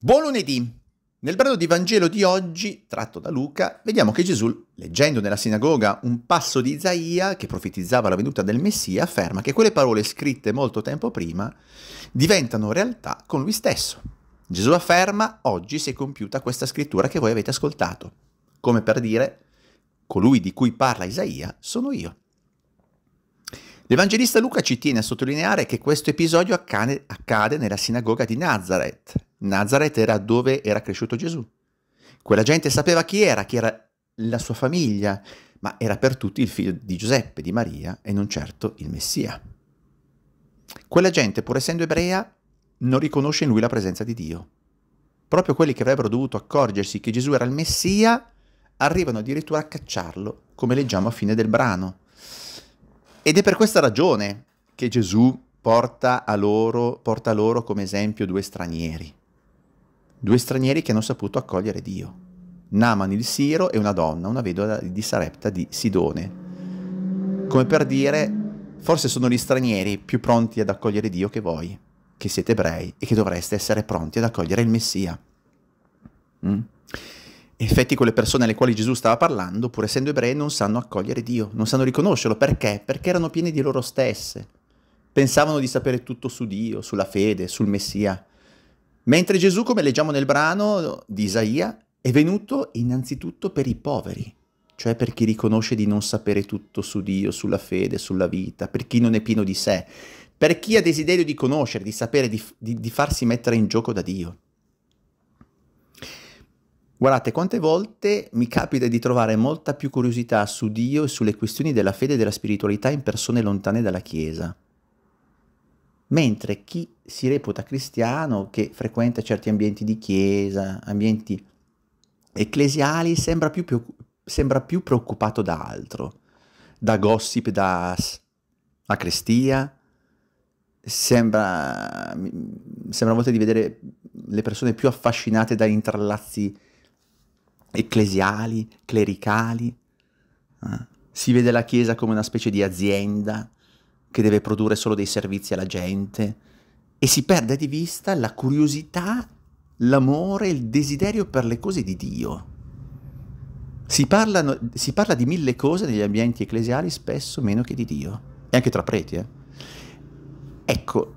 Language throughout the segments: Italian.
Buon lunedì! Nel brano di Vangelo di oggi, tratto da Luca, vediamo che Gesù, leggendo nella sinagoga un passo di Isaia che profetizzava la venuta del Messia, afferma che quelle parole scritte molto tempo prima diventano realtà con lui stesso. Gesù afferma, oggi si è compiuta questa scrittura che voi avete ascoltato, come per dire, colui di cui parla Isaia sono io. L'Evangelista Luca ci tiene a sottolineare che questo episodio accade, accade nella sinagoga di Nazareth. Nazareth era dove era cresciuto Gesù. Quella gente sapeva chi era, chi era la sua famiglia, ma era per tutti il figlio di Giuseppe, di Maria e non certo il Messia. Quella gente, pur essendo ebrea, non riconosce in lui la presenza di Dio. Proprio quelli che avrebbero dovuto accorgersi che Gesù era il Messia arrivano addirittura a cacciarlo, come leggiamo a fine del brano. Ed è per questa ragione che Gesù porta a loro, porta loro come esempio due stranieri. Due stranieri che hanno saputo accogliere Dio. Naman il Siro e una donna, una vedova di Sarepta di Sidone. Come per dire, forse sono gli stranieri più pronti ad accogliere Dio che voi, che siete ebrei e che dovreste essere pronti ad accogliere il Messia. Mm? Effetti quelle persone alle quali Gesù stava parlando, pur essendo ebrei, non sanno accogliere Dio, non sanno riconoscerlo. Perché? Perché erano pieni di loro stesse. Pensavano di sapere tutto su Dio, sulla fede, sul Messia. Mentre Gesù, come leggiamo nel brano di Isaia, è venuto innanzitutto per i poveri, cioè per chi riconosce di non sapere tutto su Dio, sulla fede, sulla vita, per chi non è pieno di sé, per chi ha desiderio di conoscere, di sapere, di, di, di farsi mettere in gioco da Dio. Guardate quante volte mi capita di trovare molta più curiosità su Dio e sulle questioni della fede e della spiritualità in persone lontane dalla Chiesa. Mentre chi si reputa cristiano, che frequenta certi ambienti di Chiesa, ambienti ecclesiali, sembra più, sembra più preoccupato da altro, da gossip, da acrestia. Sembra, sembra a volte di vedere le persone più affascinate dagli intrallazzi ecclesiali, clericali. Eh? Si vede la Chiesa come una specie di azienda che deve produrre solo dei servizi alla gente e si perde di vista la curiosità, l'amore, il desiderio per le cose di Dio. Si, parlano, si parla di mille cose negli ambienti ecclesiali, spesso meno che di Dio, e anche tra preti. Eh? Ecco,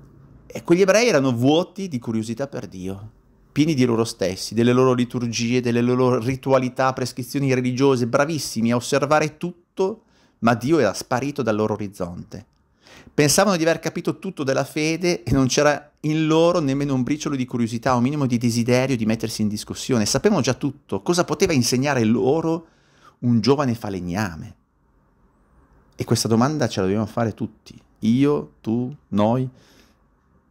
quegli ebrei erano vuoti di curiosità per Dio pieni di loro stessi, delle loro liturgie, delle loro ritualità, prescrizioni religiose, bravissimi a osservare tutto, ma Dio era sparito dal loro orizzonte. Pensavano di aver capito tutto della fede e non c'era in loro nemmeno un briciolo di curiosità, un minimo di desiderio di mettersi in discussione. Sapevano già tutto, cosa poteva insegnare loro un giovane falegname. E questa domanda ce la dobbiamo fare tutti, io, tu, noi.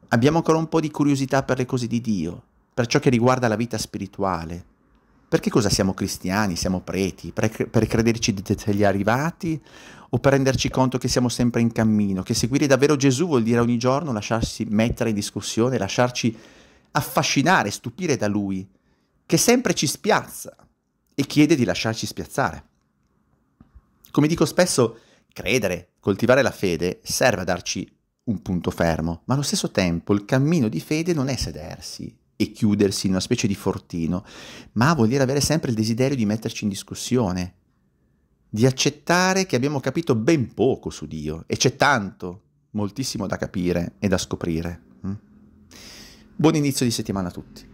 Abbiamo ancora un po' di curiosità per le cose di Dio, per ciò che riguarda la vita spirituale. Perché cosa siamo cristiani, siamo preti? Per, per crederci degli arrivati o per renderci conto che siamo sempre in cammino? Che seguire davvero Gesù vuol dire ogni giorno lasciarsi mettere in discussione, lasciarci affascinare, stupire da Lui, che sempre ci spiazza e chiede di lasciarci spiazzare. Come dico spesso, credere, coltivare la fede serve a darci un punto fermo, ma allo stesso tempo il cammino di fede non è sedersi, e chiudersi in una specie di fortino, ma vuol dire avere sempre il desiderio di metterci in discussione, di accettare che abbiamo capito ben poco su Dio e c'è tanto, moltissimo da capire e da scoprire. Mm? Buon inizio di settimana a tutti.